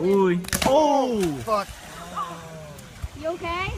Uy. Oh, fuck. You okay?